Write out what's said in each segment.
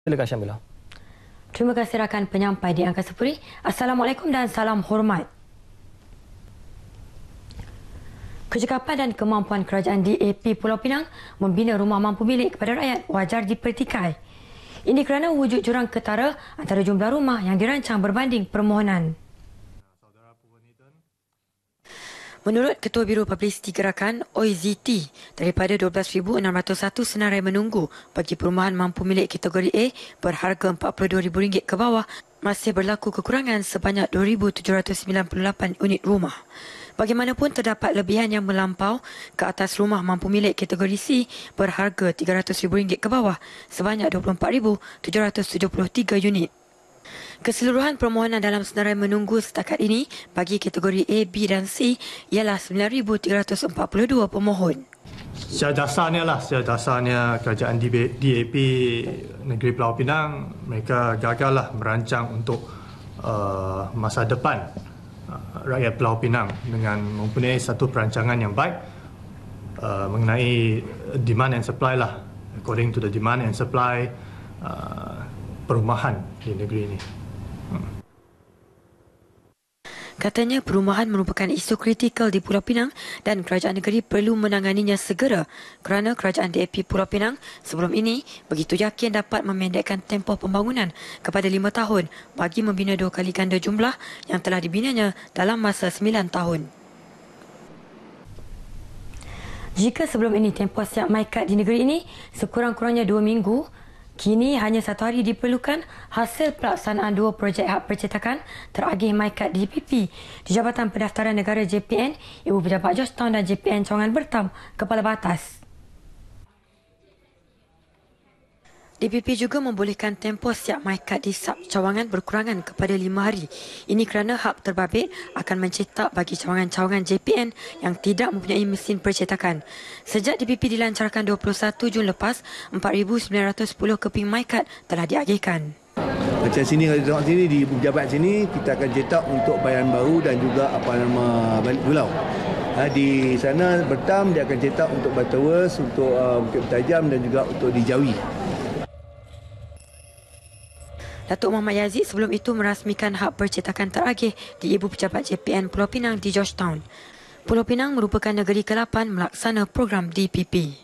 Silakan Syamila. Terima kasih rakan penyampai di Angkasa Puri. Assalamualaikum dan salam hormat. Kecekapan dan kemampuan kerajaan DAP Pulau Pinang membina rumah mampu milik kepada rakyat wajar dipertikai. Ini kerana wujud jurang ketara antara jumlah rumah yang dirancang berbanding permohonan. Menurut Ketua Biro Publicity Gerakan OIZT, daripada 12,601 senarai menunggu bagi perumahan mampu milik kategori A berharga RM42,000 ke bawah, masih berlaku kekurangan sebanyak 2,798 unit rumah. Bagaimanapun terdapat lebihan yang melampau ke atas rumah mampu milik kategori C berharga RM300,000 ke bawah sebanyak 24,773 unit. Keseluruhan permohonan dalam senarai menunggu setakat ini bagi kategori A, B dan C ialah 9,342 pemohon. Secara dasarnya lah, secara dasarnya kerajaan DAP Negeri Pulau Pinang mereka gagal lah merancang untuk uh, masa depan uh, rakyat Pulau Pinang dengan mempunyai satu perancangan yang baik uh, mengenai demand and supply lah according to the demand and supply uh, perumahan di negeri ini. Katanya perumahan merupakan isu kritikal di Pulau Pinang dan kerajaan negeri perlu menanganinya segera kerana kerajaan DAP Pulau Pinang sebelum ini begitu yakin dapat memendekkan tempoh pembangunan kepada lima tahun bagi membina dua kali ganda jumlah yang telah dibinanya dalam masa sembilan tahun. Jika sebelum ini tempoh siap MyCard di negeri ini sekurang-kurangnya dua minggu, Kini hanya satu hari diperlukan hasil pelaksanaan dua projek hak percetakan teragih MyCard DPP di Jabatan Pendaftaran Negara JPN, Ibu Pejabat Georgetown dan JPN Cawangan Bertam, Kepala Batas. DPP juga membolehkan tempoh siap MyCard di Sub Cawangan berkurangan kepada lima hari. Ini kerana hub terbabit akan mencetak bagi cawangan-cawangan JPN yang tidak mempunyai mesin percetakan. Sejak DPP dilancarkan 21 Jun lepas, 4,910 keping MyCard telah diagihkan. Macam sini kalau tengok sini di pejabat sini kita akan cetak untuk bayaran baru dan juga apa nama balik pulau. Ha, di sana bertam dia akan cetak untuk Butterworth, untuk uh, Bukit Bertajam dan juga untuk di Jawi. Datuk Muhammad Yazid sebelum itu merasmikan hak percetakan teragih di Ibu Pejabat JPN Pulau Pinang di Georgetown. Pulau Pinang merupakan negeri ke-8 melaksana program DPP.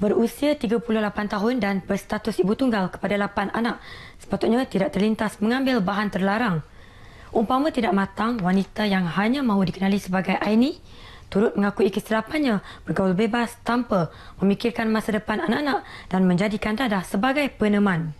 Berusia 38 tahun dan berstatus ibu tunggal kepada 8 anak, sepatutnya tidak terlintas mengambil bahan terlarang. Umpama tidak matang, wanita yang hanya mahu dikenali sebagai Aini turut mengakui kesilapannya bergaul bebas tanpa memikirkan masa depan anak-anak dan menjadikan dadah sebagai peneman.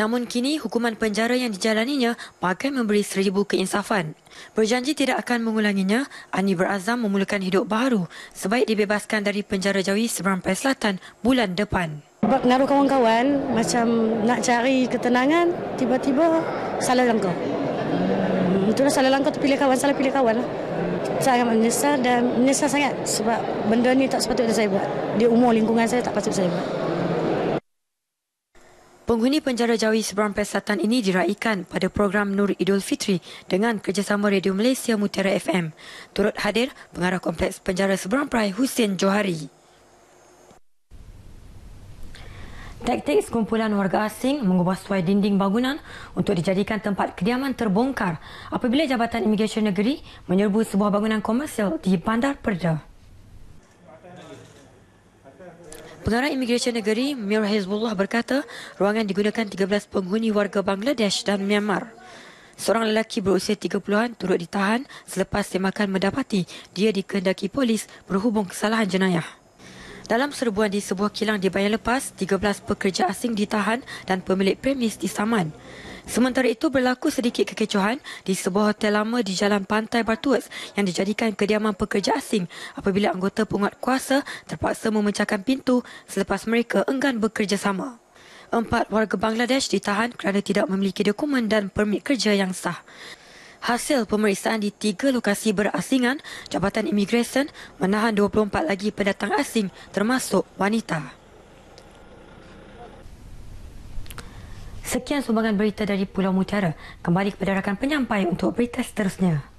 Namun kini hukuman penjara yang dijalaninya bagai memberi seribu keinsafan. Berjanji tidak akan mengulanginya, Ani berazam memulakan hidup baru sebaik dibebaskan dari penjara Jawi Seberang Selatan bulan depan. Sebab ngaruh kawan-kawan macam nak cari ketenangan, tiba-tiba salah langkah. Itulah salah langkah tu pilih kawan, salah pilih kawan lah. Saya akan menyesal dan menyesal sangat sebab benda ni tak sepatutnya saya buat. Di umur lingkungan saya tak patut saya buat. Penghuni penjara Jawi Seberang Pesatan ini diraikan pada program Nur Idul Fitri dengan kerjasama Radio Malaysia Mutiara FM. Turut hadir pengarah kompleks penjara Seberang Perai Hussein Johari. Taktik sekumpulan warga asing mengubah suai dinding bangunan untuk dijadikan tempat kediaman terbongkar apabila Jabatan Imigresen Negeri menyerbu sebuah bangunan komersial di Bandar Perda. Pengarah Imigresen Negeri Mir Hezbollah berkata ruangan digunakan 13 penghuni warga Bangladesh dan Myanmar. Seorang lelaki berusia 30-an turut ditahan selepas semakan mendapati dia dikehendaki polis berhubung kesalahan jenayah. Dalam serbuan di sebuah kilang di Bayan Lepas, 13 pekerja asing ditahan dan pemilik premis disaman. Sementara itu berlaku sedikit kekecohan di sebuah hotel lama di Jalan Pantai Bartuas yang dijadikan kediaman pekerja asing apabila anggota penguat kuasa terpaksa memecahkan pintu selepas mereka enggan bekerjasama. Empat warga Bangladesh ditahan kerana tidak memiliki dokumen dan permit kerja yang sah. Hasil pemeriksaan di tiga lokasi berasingan, Jabatan Imigresen menahan 24 lagi pendatang asing termasuk wanita. Sekian sumbangan berita dari Pulau Mutiara. Kembali kepada rakan penyampai untuk berita seterusnya.